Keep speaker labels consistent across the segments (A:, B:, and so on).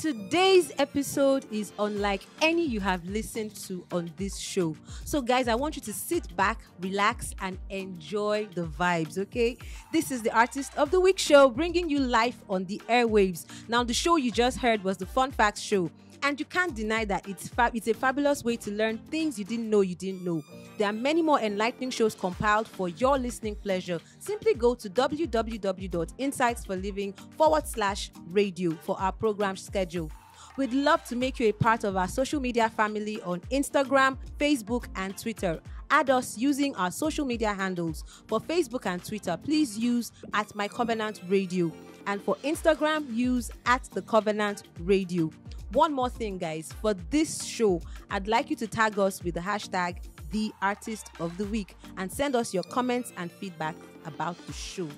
A: Today's episode is unlike any you have listened to on this show. So, guys, I want you to sit back, relax, and enjoy the vibes, okay? This is the Artist of the Week show bringing you life on the airwaves. Now, the show you just heard was the Fun Facts Show. And you can't deny that it's fab- it's a fabulous way to learn things you didn't know you didn't know. There are many more enlightening shows compiled for your listening pleasure. Simply go to www.insightsforliving forward slash radio for our program schedule. We'd love to make you a part of our social media family on Instagram, Facebook, and Twitter. Add us using our social media handles. For Facebook and Twitter, please use at My Covenant Radio. And for Instagram, use at The Covenant Radio. One more thing, guys. For this show, I'd like you to tag us with the hashtag The Artist of the Week and send us your comments and feedback about the show.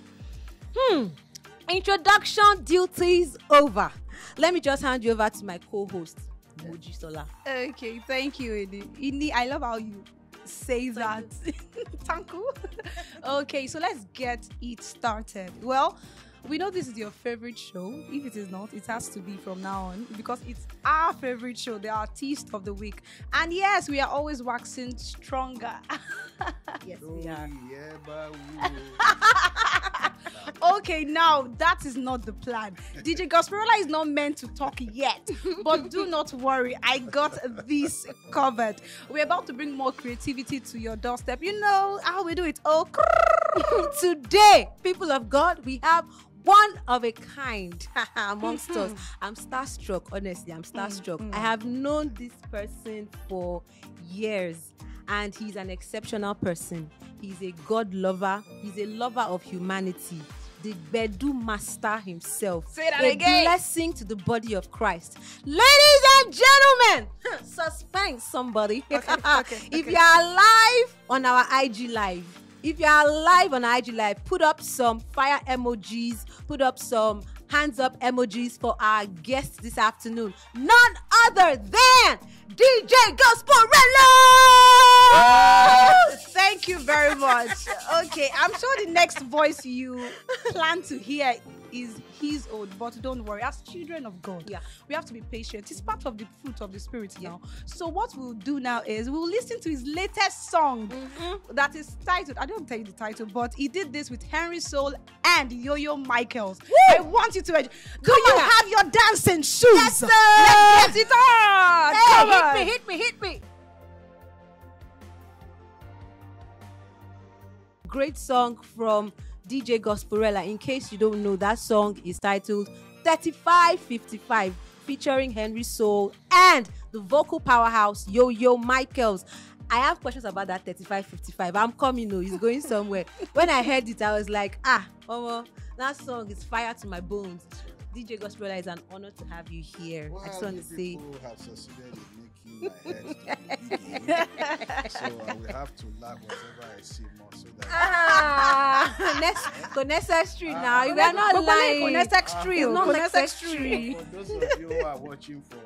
A: Hmm. Introduction duties over. Let me just hand you over to my co-host, Moji Sola.
B: Okay, thank you, Ini. Ini, I love how you say that. Thank you. okay, so let's get it started. Well, we know this is your favorite show. If it is not, it has to be from now on because it's our favorite show, the artist of the week. And yes, we are always waxing stronger.
A: Yes, we are.
C: yeah, but woo.
B: okay, now that is not the plan. DJ Gosporella is not meant to talk yet, but do not worry, I got this covered. We're about to bring more creativity to your doorstep. You know how we do it. Oh,
A: Today, people of God, we have one of a kind amongst mm-hmm. us. I'm starstruck, honestly. I'm mm, starstruck. Mm. I have known this person for years, and he's an exceptional person. He's a God lover, he's a lover of humanity. The Bedu master himself.
B: Say that
A: a
B: again.
A: blessing to the body of Christ. Ladies and gentlemen, suspense somebody.
B: Okay, okay,
A: if
B: okay.
A: you are live on our IG live, if you are live on IG live, put up some fire emojis, put up some hands up emojis for our guest this afternoon. None other than DJ Gosporella!
B: Thank you very much. Okay, I'm sure the next voice you plan to hear is his own, but don't worry. As children of God,
A: Yeah.
B: we have to be patient. It's part of the fruit of the spirit now. So what we'll do now is we'll listen to his latest song
A: Mm-hmm.
B: that is titled. I don't tell you the title, but he did this with Henry Soul and Yo-Yo Michaels. I want you to. enjoy. Do you
A: on.
B: have your dancing shoes?
A: Yes, sir.
B: Let's get it on.
A: Hey,
B: Come
A: hit
B: on.
A: me, hit me, hit me. Great song from DJ Gosporella. In case you don't know, that song is titled 3555, featuring Henry Soul and the vocal powerhouse Yo Yo Michaels. I have questions about that 3555. I'm coming, no, it's going somewhere. when I heard it, I was like, ah, Omo, that song is fire to my bones. DJ Gosporella, it's an honor to have you here. I just want to say.
C: people have succeeded in making my head so uh, I will have to laugh whatever I see more so that
A: Ah, next, eh? Conessa Street ah. now. You are not lying.
B: Connect extra.
A: Ah, it's not
B: Connect
A: next
B: extra.
A: extreme.
C: for those of you who are watching from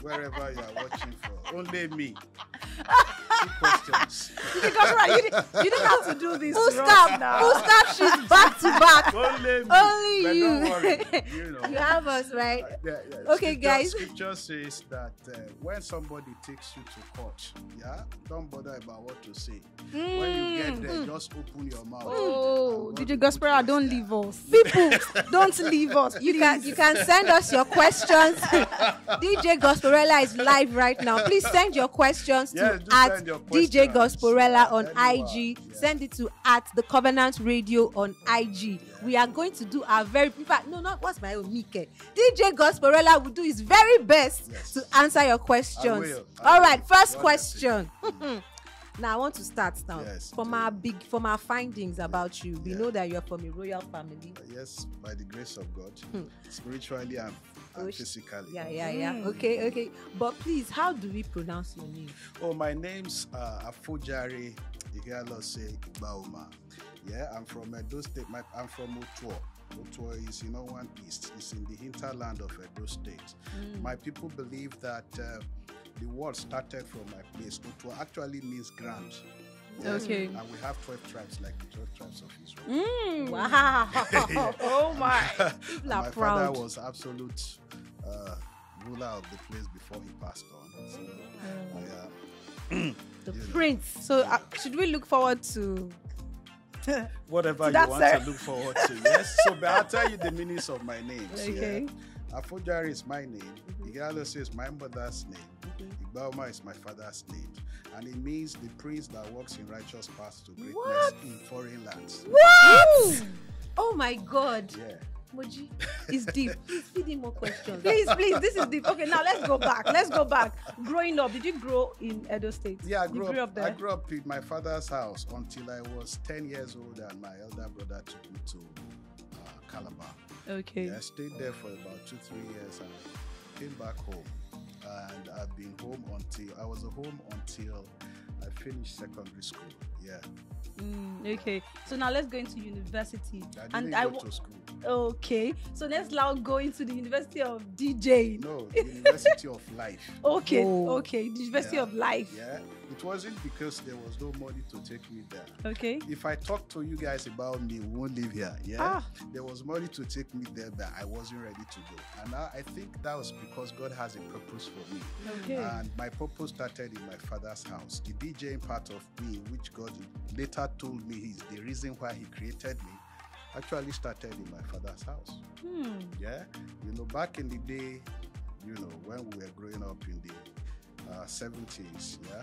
C: wherever you are watching from, only me. Two questions.
B: Because right, you, didn't- you didn't have to do this.
A: Full
B: to
A: stop.
B: now.
A: Full stop. She's back to back.
C: Only me.
A: Only
C: But
A: you.
C: Don't worry. You know.
A: You have us right.
C: Uh, yeah, yeah.
A: Okay,
C: Scripture-
A: guys.
C: Scripture says that uh, when somebody takes you to court, yeah, don't bother about what to say. When you get there, just open your mouth.
B: Oh,
C: and
B: DJ
C: what
B: Gospel,
C: put
B: don't
C: there.
B: leave us. People, don't leave us.
A: You can you can send us your questions. DJ Gosporella is live right now. Please send your questions
C: Yes,
A: to at DJ. Gosporella on IG.
C: Yeah.
A: Send it to at the Covenant Radio on IG. We are going to do our very in fact, no, not what's my own Mike. DJ Gosporella will do his very best
C: Yes.
A: to answer your questions.
C: will. I
A: All
C: will.
A: first question. Now I want to start now.
C: Yes,
A: from our big from our findings about you. We
C: Yeah.
A: know that you're from a royal family.
C: Yes, by the grace of God,
A: Hmm.
C: spiritually and, and physically.
A: Yeah, yeah, yeah.
B: Mm.
A: Okay, okay. But please, how do we pronounce your name?
C: Oh, my name's uh, Afojari Ihialose Bauma. Yeah, I'm from Edo State. My, I'm from Otuo. Otuo is, you know, one east. It's in the hinterland of Edo State. My people believe that uh, the word started from my place. Otuo actually means ground. Yes,
B: Okay.
C: And we have 12 tribes, like the 12 tribes of Israel.
A: Wow.
B: Oh my.
A: People are
C: my
A: proud.
C: father was absolute uh, ruler of the place before he passed on. So,
B: Oh.
C: I, uh,
A: The
C: you know,
A: prince.
B: So uh, should we look forward to?
C: whatever you want to look forward to. Yes. So, but I'll tell you the meanings of my names.
B: Okay.
C: Yeah. Afojari is my name. Igalo is my mother's name. Igbaoma is my father's name. And it means the prince that walks in righteous paths to greatness
A: What?
C: in foreign lands.
A: What? Oh my God.
C: Yeah.
B: Moji is deep.
A: Please feed him more questions.
B: please, please, this is deep. Okay, now let's go back. Let's go back. Growing up, did you grow in Edo State?
C: Yeah, I grew,
B: grew
C: up,
B: up there?
C: I grew up in my father's house until I was 10 years old and my elder brother took me to uh, Calabar.
B: Okay.
C: Yeah, I stayed there for about two, three years and I came back home. And I've been home until I was home until I finished secondary school. Yeah,
B: Mm, okay. So now let's go into university.
C: I didn't
B: And
C: go
B: I
C: to school.
B: Okay. So let's now go into the University of DJ.
C: No, the University of Life.
B: Okay.
A: Oh.
B: Okay. The University
C: Yeah.
B: of Life.
C: Yeah, it wasn't because there was no money to take me there.
B: Okay.
C: If I talk to you guys about me, we won't live here. Yeah,
B: Ah.
C: there was money to take me there, but I wasn't ready to go. And now I think that was because God has a purpose for me.
B: Okay.
C: And my purpose started in my father's house. The DJing part of me, which God later told me is the reason why He created me, actually started in my father's house.
B: Hmm.
C: Yeah, you know, back in the day, you know, when we were growing up in the uh, 70s, yeah,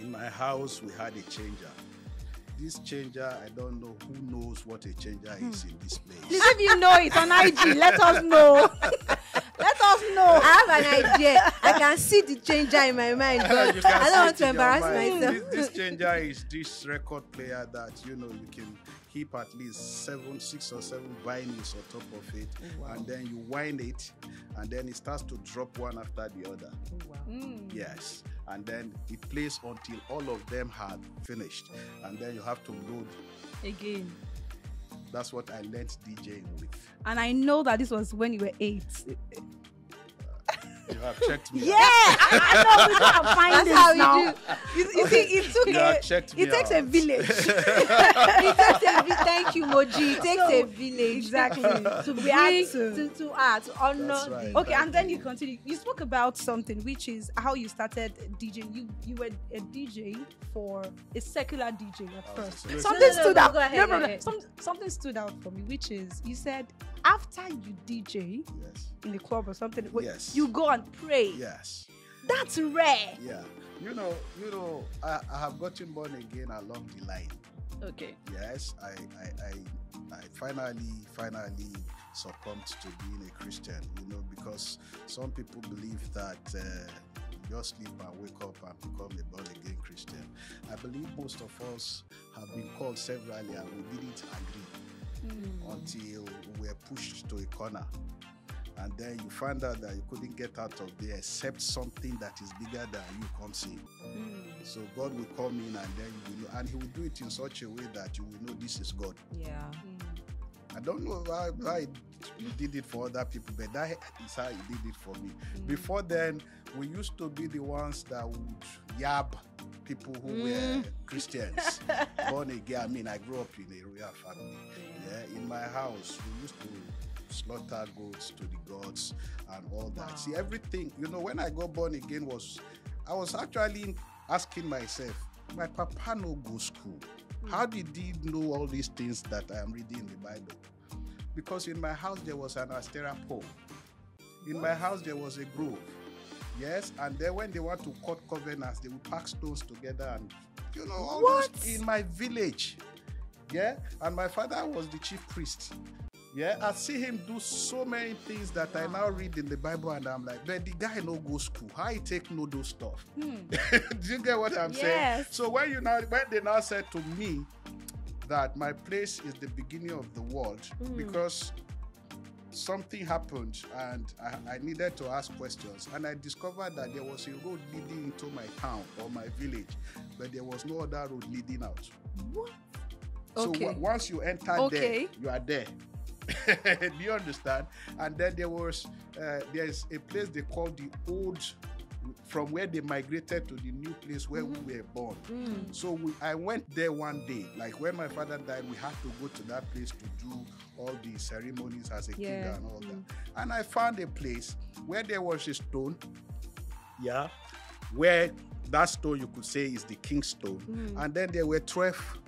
C: in my house we had a changer. This changer, I don't know who knows what a changer is in this place.
B: Please, if you know it on IG, let us know. let us know.
A: I have an idea. I can see the changer in my mind, but I don't want to embarrass myself.
C: This, this changer is this record player that you know you can keep at least seven, six or seven vinyls on top of it, and then you wind it, and then it starts to drop one after the other.
B: Mm.
C: Yes, and then it plays until all of them have finished, and then you have to load.
B: Again.
C: That's what I learned DJing with.
B: And I know that this was when you were eight.
C: Eh, eh, You have checked me.
B: Yeah. I, I know we don't have
A: That's
B: findings
A: how we
B: now.
A: do.
B: You, you see, it took
C: You
B: a,
C: have checked me
B: it takes a village.
A: it takes a vi- thank you, Moji. It takes
B: So,
A: a village
B: exactly.
A: to
B: To
A: bring
B: bring-
A: to to, to, uh, to honor
C: right.
B: Okay, and then you continue. You spoke about something, which is how you started DJing. You you were a DJ for a secular DJ at
C: I
B: first. Something
A: No, no,
B: stood
A: no,
B: out.
A: go ahead,
B: no,
A: go
B: no, no.
A: ahead.
B: Some, something stood out for me, which is you said after you DJ
C: Yes.
B: in the club or something,
C: Yes.
B: you go and pray.
C: Yes.
B: That's rare.
C: Yeah. You know, you know, I, I have gotten born again along the line.
B: Okay.
C: Yes, I, I, I, I finally, finally succumbed to being a Christian. You know, because some people believe that uh, you just sleep and wake up and become a born again Christian. I believe most of us have been called severally and we didn't agree
B: Mm.
C: until we were pushed to a corner. And then you find out that you couldn't get out of there except something that is bigger than you comes in.
B: Mm.
C: So God will come in and then you will know, and He will do it in such a way that you will know this is God.
A: Yeah.
C: I don't know why, how he did it for other people, but that is how He did it for me.
B: Mm.
C: Before then, we used to be the ones that would yab people who were
A: Mm.
C: Christians, born again. I mean, I grew up in a royal family. Yeah, in my house, we used to slaughter goats to the gods and all that.
A: Wow.
C: See, everything, you know, when I got born again was, I was actually asking myself, my papa no go school. How hmm. did he know all these things that I am reading in the Bible? Because in my house there was an Asherah pole. In my house there was a grove. Yes, and then when they want to cut covenants, they will pack stones together and you know all
A: What?
C: in my village. Yeah, and my father was the chief priest. Yeah, I see him do so many things that I now read in the Bible, and I'm like, but the guy no go school. How he take no do stuff?
B: Hmm.
C: do you get what I'm saying? So when you now when they now said to me that my place is the beginning of the world
A: Mm.
C: because something happened and I, I needed to ask questions and I discovered that there was a road leading into my town or my village, but there was no other road leading out.
A: What?
C: So
B: Okay.
C: wa- once you enter
B: Okay.
C: there, you are there. Do you understand? And then there was uh, there's a place they call the old from where they migrated to the new place where we were born.
A: Mm.
C: So we, I went there one day. Like when my father died, we had to go to that place to do all the ceremonies as a king and all that. And I found a place where there was a stone. Yeah. Where that stone you could say is the king's stone.
A: Mm.
C: And then there were 12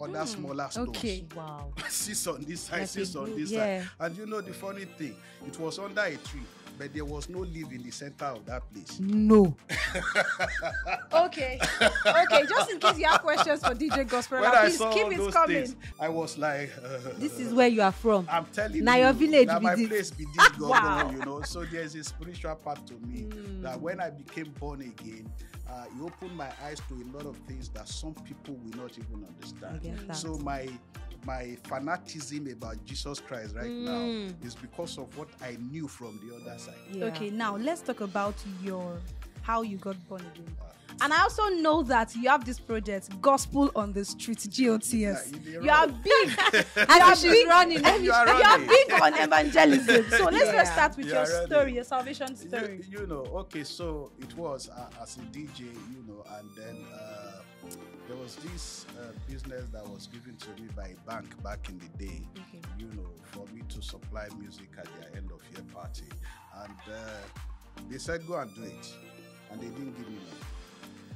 C: other hmm, smaller stones.
B: Okay.
A: Wow.
C: six on this side,
A: Like
C: on this
A: yeah.
C: side. And you know the funny thing, it was under a tree, but there was no leaf in the center of that place.
A: No.
B: Okay. Okay. Just in case you have questions for DJ Gospel,
C: When I
B: please
C: saw
B: keep
C: all
B: it
C: those
B: coming.
C: things, I was like,
A: This is where you are from.
C: I'm telling
A: now
C: you,
A: your village
C: na
A: be
C: my
A: this.
C: place be this God,
B: Wow.
C: you know. So there's a spiritual part to me that when I became born again, uh, it opened my eyes to a lot of things that some people will not even understand.
A: I get that.
C: So my my fanaticism about Jesus Christ right
A: Mm.
C: now is because of what I knew from the other side.
A: Yeah.
B: Okay, now let's talk about your how you got born again.
C: Uh,
B: And I also know that you have this project, Gospel on the Street, GOTS.
C: Yeah, you dey
B: you are
C: run.
B: big.
A: And she's running.
C: You are
B: you are big on evangelism. So let's
A: Yeah.
B: first start with
C: You
B: your
C: are running.
B: story, your salvation story.
C: You, you know, okay, so it was uh, as a DJ, you know, and then uh, there was this uh, business that was given to me by a bank back in the day,
A: Okay.
C: you know, for me to supply music at their end of year party. And uh, they said, go and do it. And they didn't give me money.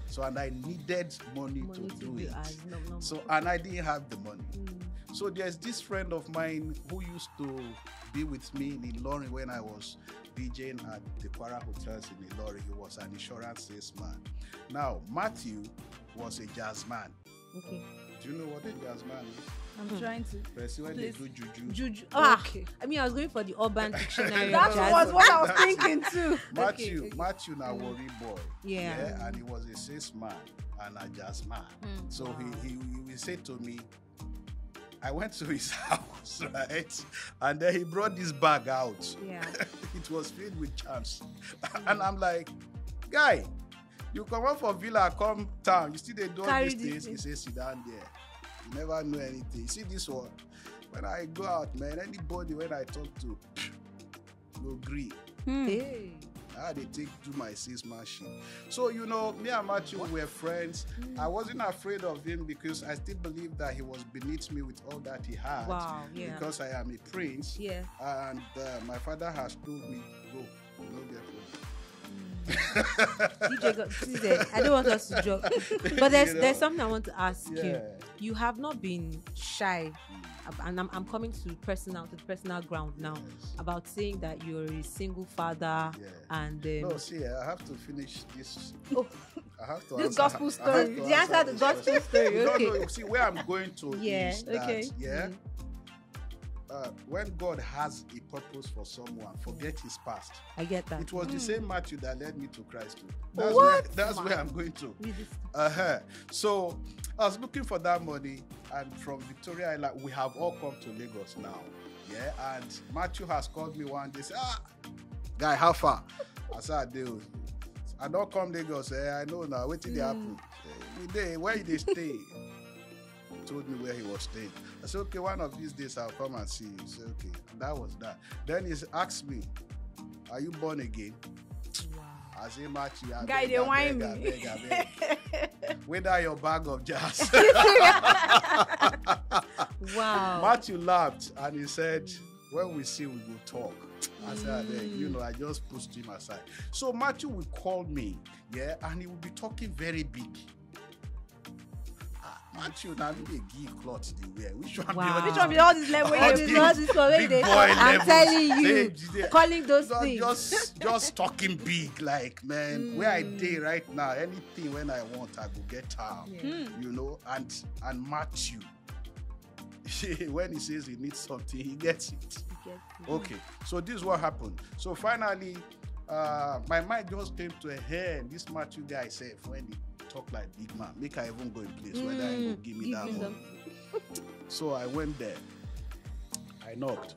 C: So, and I needed money,
A: Money
C: to,
A: to
C: do
A: do
C: it.
A: no, no.
C: So, and I didn't have the money.
A: Mm.
C: So there's this friend of mine who used to be with me in Ilorin when I was DJing at the Kwara Hotels in Ilorin. He was an insurance salesman. Now, Matthew was a jazz man.
A: Okay.
C: Do you know what a jazz man is?
B: I'm
A: Hmm.
B: trying to.
C: Person when they
B: Please.
C: do juju.
A: Juju. Ah,
B: Okay.
A: I mean, I was going for the urban dictionary.
B: That
A: jazz.
B: was what I was thinking too.
C: Matthew,
A: okay.
C: Matthew na worry boy.
A: Yeah. yeah.
C: And he was a salesman and a jazz man.
A: Mm,
C: So
A: wow.
C: he, he he said to me, I went to his house, right? And then he brought this bag out.
A: Yeah.
C: it was filled with charms. and I'm like, guy, you come out for villa, come town, you still they do all these things. He says, sit down there. You never know anything. You see this one? When I go out, man, anybody when I talk to, no agree.
B: Hmm.
A: Hey.
C: How they take do my salesmanship. So you know, me and Matthew were friends. I wasn't afraid of him because I still believe that he was beneath me with all that he had.
A: Wow. Yeah.
C: Because I am a prince.
A: yeah.
C: And uh, my father has told me, go, know, get
A: DJ, I don't want us to joke, but there's
C: You know?
A: there's something I want to ask
C: Yeah.
A: you. You have not been shy, and I'm, I'm coming to personal to the personal ground now
C: Yes.
A: about saying that you're a single father
C: Yeah.
A: and um,
C: No, see, I have to finish this.
A: Oh.
C: I have to
B: This
C: answer-
B: gospel story.
C: to
A: the answer to gospel story. Okay.
C: no, see, where I'm going to
A: Yeah,
C: is that,
B: okay.
C: yeah,
A: Mm.
C: Uh, when God has a purpose for someone, forget his past.
A: I get that.
C: It was the
B: Mm.
C: same Matthew that led me to Christ. Too. That's
A: What?
C: where that's where I'm going to. Uh-huh. So I was looking for that money, and from Victoria Island, we have all come to Lagos now. Yeah, and Matthew has called me one day. Say, ah, guy, how far? I said, I do. I don't come Lagos. Eh? I know now. What did they happen? Where they stay? Told me where he was staying. I said, okay, one of these days I'll come and see you. He said, okay. That was that. Then he asked me, Are you born again?
A: Wow.
C: I say, Matthew, I
B: Guy,
C: beg, I beg, I
B: me.
C: beg, I beg. Whether your bag of jazz.
A: Wow.
C: Matthew laughed and he said, When we see, we will talk. I said, "I beg." you know, I just pushed him aside. So Matthew will call me, yeah, and he will be talking very big. Matthew, now me dey give cloth the wear. Which one
A: Wow.
C: be
B: Which one be all this level?
C: All
A: All
C: these
A: this, all this one,
C: big
A: they-
C: boy
A: I'm
C: levels.
A: telling you,
C: Say, they-
A: calling those
C: just,
A: things.
C: just just talking big like man where i day right now anything when i want i go get am
A: Yeah.
B: Hmm.
C: you know and and matthew when he says he needs something he gets it
A: You get it.
C: okay so this is what happened so finally uh my mind just came to a head this matthew guy said when he talk like big man make i even go in place whether he go
A: Mm,
C: give me
A: give
C: that money so I went there. I knocked.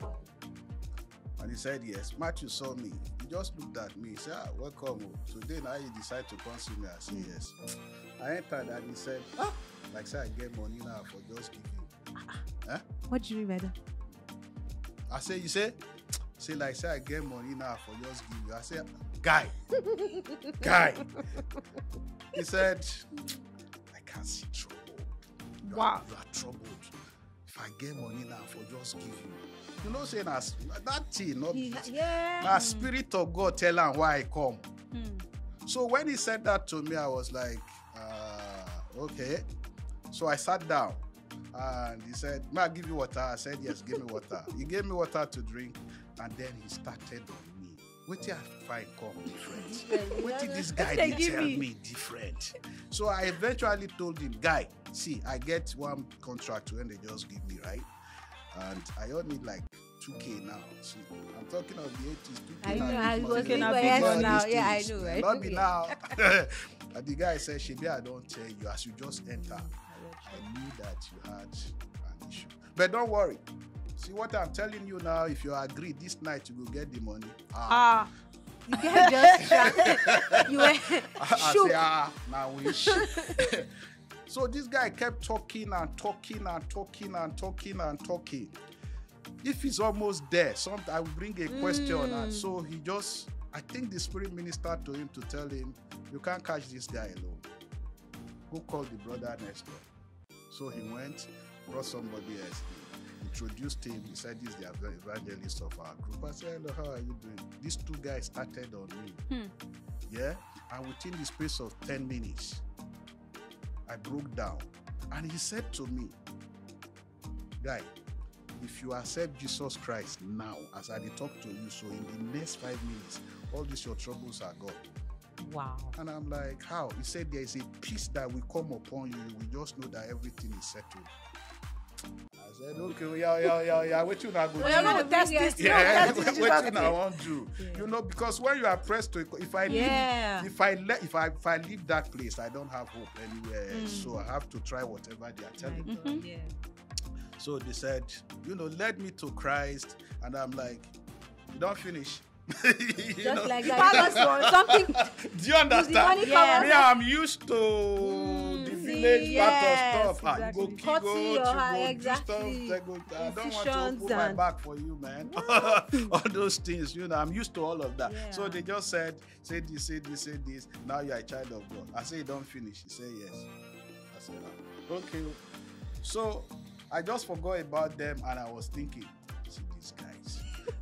C: And he said yes. Matthew saw me. He just looked at me. He said, ah, welcome. Today now you decide to come see me. I said yes. I entered and he said, ah, like say I get money now for just giving.
A: What do you mean by that?
C: I said, you say? Say like say I get money now for just you. I said, guy, guy. He said, I can't see trouble. You
B: Wow.
C: Are, you are troubled. If I get money now, for just give you. You know, saying as that thing, not
A: yeah.
C: now spirit of God tell him why I come.
B: Hmm.
C: So when he said that to me, I was like, uh, okay. So I sat down and he said, May I give you water? I said, Yes, give me water. he gave me water to drink and then he started on me. Wait till I come different. Wait till this guy did tell
B: me-
C: me different. So I eventually told him, Guy, see, I get one contract when they just give me, right? And I only need like 2K now. See, I'm talking of the 80s. 2K
A: I
C: now
A: know. I was
C: money.
A: thinking
B: now,
A: about
B: big
A: yes now. Yeah, I know. I
C: Not
A: yeah.
C: now. and the guy said, Shebi, I don't tell you. As you just enter, I knew that you had an issue. But don't worry. See what I'm telling you now, if you agree this night you will get the money. Ah.
B: Ah.
A: You get just you were
C: I
A: shook.
C: say, ah, now we So this guy kept talking and talking and talking and talking and talking. If he's almost there, some I will bring a question, and so he just I think the spirit ministered to him to tell him, You can't catch this guy alone. Go call the brother next door. So he went, brought somebody else, introduced him. He said, This is the evangelist of our group. I said, Hello, how are you doing? These two guys started on me. Hmm. Yeah. And within the space of 10 minutes, I broke down. And he said to me, Guy, if you accept Jesus Christ now, as I talk to you, so in the next five minutes, all these your troubles are gone.
A: Wow.
C: And I'm like, how? He said there is a peace that will come upon you. You will just know that everything is settled. I said, okay, yeah, yeah, yeah, yeah. What you not go
B: Well, you're
C: do?
B: gonna test this. You're
C: Yeah,
B: gonna test
C: what
B: Jesus
C: I want to,
A: Yeah.
C: you know, because when you are pressed to, if I
A: Yeah.
C: leave, if I let, if I if I leave that place, I don't have hope anywhere. else. So I have to try whatever they are telling me.
B: Mhm.
A: Yeah.
C: So they said, you know, lead me to Christ, and I'm like, you don't finish. You
A: Just
C: know?
A: like
B: Palace
A: that.
B: one.
A: Something.
C: Do you understand?
B: Yeah.
C: Me, I'm used to
A: Mm,
C: the village
A: yes,
C: part of stuff. Ah, go
B: exactly.
A: your hair,
C: go
A: exactly.
C: do stuff. they go- I don't want to open my back for you, man. all those things, you know, I'm used to all of that. So they just said, say this, say this, say this. Now you're a child of God. I say, don't finish. He said, yes. I said, ah, okay. So I just forgot about them and I was thinking, see these guys.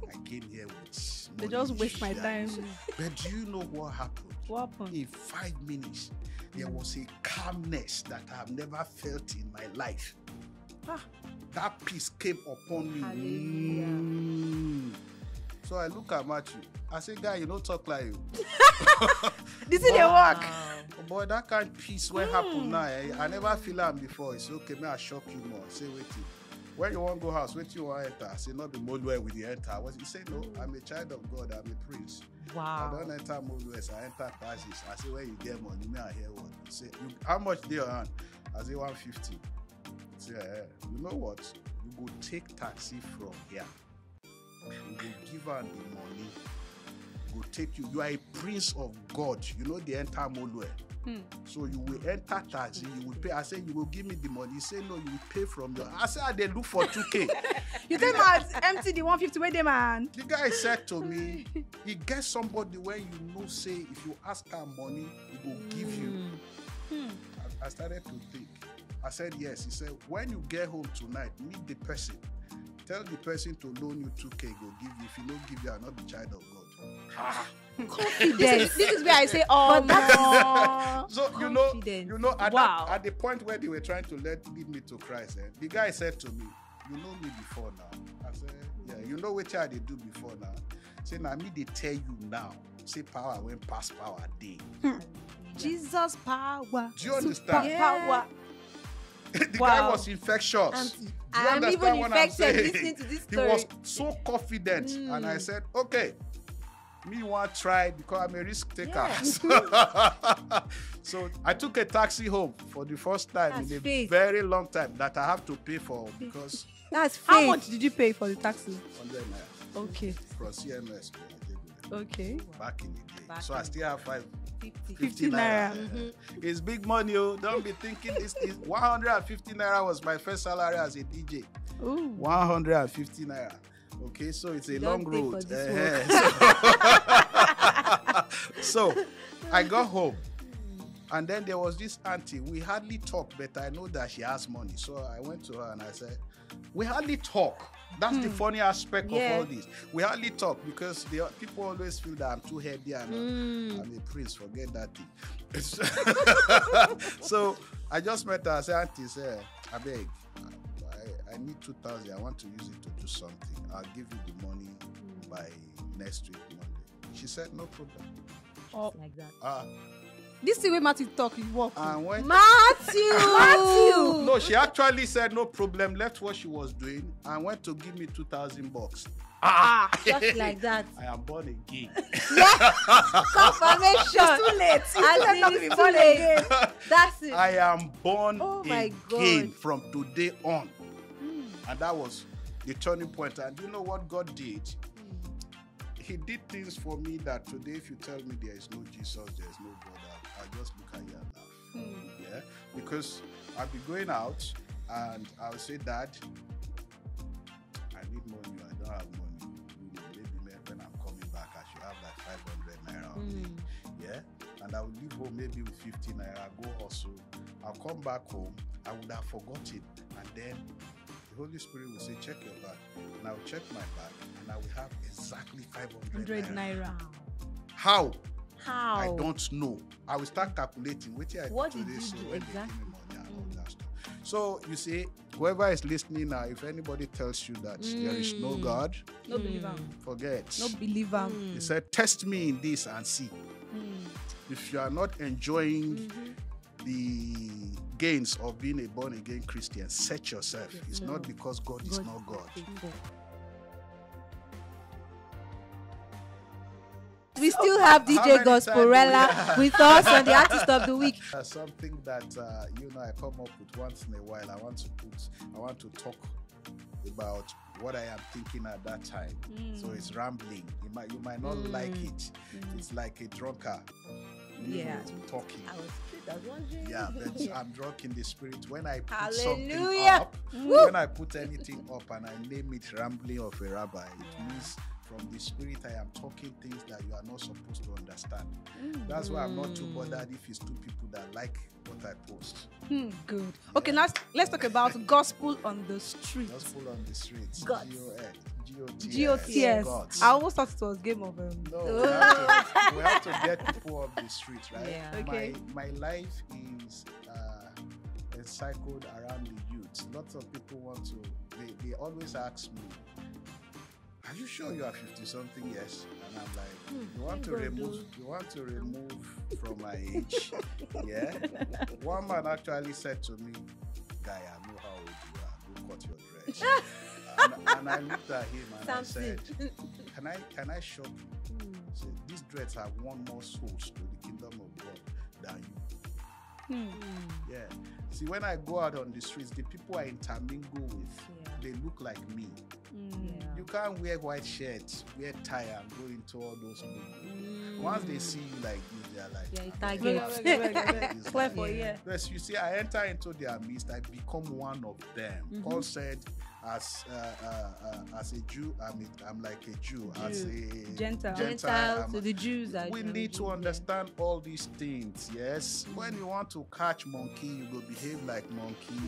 C: I came here with
B: They just waste my time.
C: But do you know what happened?
B: What happened?
C: In five minutes, there was a calmness that I've never felt in my life.
B: Ah.
C: That peace came upon me.
A: Hallelujah.
C: Mm. So I look at Matthew. I say, guy, you don't talk like you.
B: This is the work.
C: Boy, that kind of peace when happen now. eh, I never feel am before. It's okay, may I shock you more. Say, wait. When you want go house, wait you want enter. I say, not be Molue with the enter. What he say, no, I'm a child of God. I'm a prince. I don't enter Molue, I enter taxis. I say, where you get money? May I hear what? He say, you, how much do you hand? I say, 150. Say, eh, you know what? You go take taxi from here. You go give her the money. Go take you. You are a prince of God. You know the enter Molue.
B: Hmm.
C: So you will enter taxi, you will pay. I say you will give me the money. He say no, you will pay from your. I say I dey look for 2k.
B: You tell me empty the 150 where they man.
C: the guy said to me, he get somebody when you know say if you ask her money, he will give you.
A: Mm.
C: I, I started to think. I said yes. He said when you get home tonight, meet the person. Tell the person to loan you 2k, go give you. If he don't give you, I'm not the child of God.
B: This is, this is where I say, oh, no.
C: So you know,
A: Confident.
C: you know, at,
B: Wow.
C: that, at the point where they were trying to let lead me to Christ, eh, the guy said to me, "You know me before now." I said, "Yeah, you know what I did do before now." Say, "Now me they tell you now." Say, "Power went past power day."
B: Jesus power.
C: Do you understand?
B: Super power.
C: the guy was infectious.
A: And
C: Do
A: I'm even infected listening to this
C: He was so confident, and I
A: Mm.
C: said, "Okay." Me want try because I'm a risk taker. so I took a taxi home for the first time
A: That's
C: in a
A: faith.
C: very long time that I have to pay for because
A: That's faith.
B: How much did you pay for the taxi?
C: 100 naira
B: Okay.
C: from CMS
B: Okay.
C: back in the day.
A: Back
C: so I still have five
A: 50.
C: 50
B: 50
C: naira.
B: naira.
C: Eh, It's big money, oh. Don't be thinking this is 150 naira was my first salary as a DJ.
B: Ooh.
C: 150 naira. Okay, so it's a long
A: don't for
C: road. eh. so I got home. And then there was this auntie. We hardly talk, but I know that she has money. So I went to her and I said, We hardly talk. That's the funny aspect
A: Yeah.
C: of all this. We hardly talk because the, people always feel that I'm too heavy and uh, I'm a prince. Forget that thing. so I just met her. I said, Auntie, say, I beg, I, I need 2000 I want to use it to do something. I'll give you the money by next week, Monday. She said, No problem.
B: Oh,
A: like that.
C: Ah,
B: this is where Matthew talk. You walk.
C: and when
A: Matthew.
B: Matthew.
C: no, she actually said no problem, left what she was doing, and went to give me 2000 bucks.
B: ah,
A: Just like that.
C: I am born again.
A: Confirmation.
B: too late.
A: As
B: said
A: in
B: not to be born again.
A: That's it.
C: I am born
A: Oh my
C: again
A: God.
C: from today on. And that was the turning point. And you know what God did? Hmm. He did things for me that today, if you tell me there is no Jesus, there is no God, I, I just look at you and laugh. Hmm. Yeah, because I'll be going out and I'll say, Dad, I need money. I don't have money. Maybe when I'm coming back, I should have like 500 naira me. Hmm. Yeah, and I will leave home maybe with 50 naira. Go also. I'll come back home. I would have forgotten, and then the Holy Spirit will say, Check your bag, and I will check my bag, and I will have exactly 500 naira.
B: naira.
C: How?
A: How?
C: I don't know. I will start calculating. Wait till I
A: What did you do
C: when they give me
A: exactly?
C: money and all that stuff. So you see, whoever is listening now, if anybody tells you that there is no
A: Mm.
C: God,
B: No believer.
C: forget.
B: No believer.
A: Mm.
C: He said, Test me in this and see. If you are not enjoying the gains of being a born again Christian, set yourself. It's not because God is not God.
A: faithful. We still have DJ
C: many times do we
A: Gosporella
C: have?
A: with us on the Artist of the Week.
C: Uh, something that uh, you know I come up with once in a while. I want to put, I want to talk about what I am thinking at that time. So it's rambling. You might, you might not like it. It's like a drunkard.
A: Yeah.
C: talking.
A: I was, I was wondering.
C: Yeah, but I'm drunk in the spirit. When I put something
A: Hallelujah.
C: up, when I put anything up and I name it rambling of a rabbi, it means from the spirit I am talking things that you are not supposed to understand. That's why I'm not too bothered if it's two people that like what I post.
B: Hmm, good. Okay, now let's talk about gospel on the street.
C: Pull on the streets.
A: Gods.
B: GOTS.
C: Gods.
B: I almost thought it was game of um,
C: No, we have, to, we have to get people off the streets, right?
A: Yeah.
B: Okay.
C: My, my life is uh, encircled around the youth. Lots of people want to, they, they always ask me, Are you sure you are 50 something? Yes. And I'm like, You want to remove, you want to remove from my age? yeah. One man actually said to me, Guy, I know how old you are. Go cut your dreads. and, and I looked at him and I said, Can I can I shock you? Say, these dreads have won more souls to the kingdom of God than you.
B: hmm.
C: Yeah. See, when I go out on the streets, the people I intermingle with,
A: Yeah.
C: they look like me.
B: Hmm.
A: Yeah.
C: You can't wear white shirts, wear tie, and go into all those people. Once they see you like this, they're like,
A: Yeah,
C: "Ah,
A: it
B: Wait,
A: target.
B: for
A: Yeah.
B: yeah.
C: Yes, you see, I enter into their midst, I become one of them. Paul said, as uh, uh, uh, as a Jew, I'm, a, I'm like a Jew. As a
B: Gentile.
A: Gentile to
C: a-
A: the Jews. are
C: we need to
A: yeah.
C: understand all these things yes when you want to catch monkey you go behave like monkey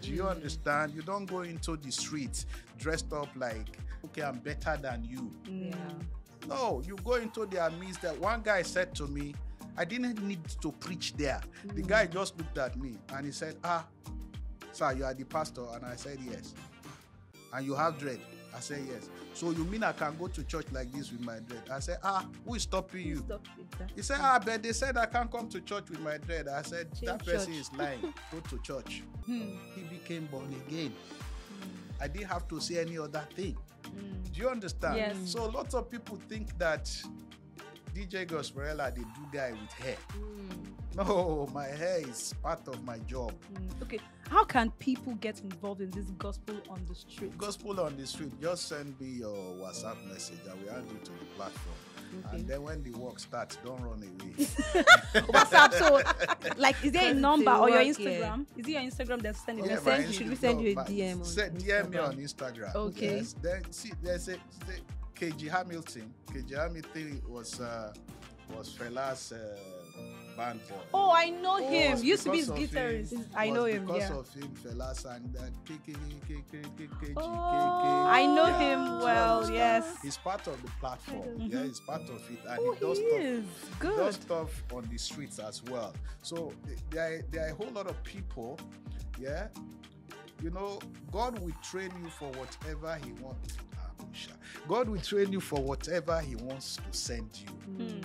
C: do you understand you don't go into the streets dressed up like okay i'm better than you
A: Yeah.
C: no you go into their midst that one guy said to me i didn't need to preach there the guy just looked at me and he said ah sir you are the pastor and i said yes and you have dread i said yes so you mean i can go to church like this with my dread i said ah who is stopping you
A: Stop it,
C: he said, Ah, but they said I can't come to church with my dread. I said, That
A: Change
C: person
A: church."
C: is lying. Go to church.
B: Hmm.
C: He became born again. I didn't have to say any other thing. Do you understand?
B: Yes.
C: So lots of people think that DJ Gosporella, they do guy with hair. No, my hair is part of my job.
B: Hmm. Okay, how can people get involved in this gospel on the street?
C: Gospel on the street, just send me your WhatsApp message. I will add you to the platform. And then when the work starts, don't run away.
B: WhatsApp. So, like, is there a number or your
A: work, yeah.
B: Instagram? Is it your Instagram that's sending
A: Yeah,
B: the
A: send-
B: message?
A: should we
C: no,
A: send you a DM on
C: Send DM me
A: Instagram?
C: on Instagram.
B: Okay.
C: Yes. Then see, there's a the KG Hamilton. KG Hamilton was uh, was Fela's uh, band boy.
B: Oh, I know
C: It
B: him. Used to be his guitarist.
C: him-
B: I know him.
C: Because
B: Yeah.
C: of him, Fela sang that.
B: Oh, I know
C: Yeah,
B: him well.
C: understand?
B: Yes.
C: He's part of the platform.
B: Mhm.
C: Yeah, he's part of it, and
B: Oh,
C: he does
B: he
C: stuff.
B: is
C: he
B: good.
C: does stuff on the streets as well. So there, are- there are a whole lot of people. Yeah, you know, God will train you for whatever He wants. Ah, God will train you for whatever He wants to send you.
B: Hmm.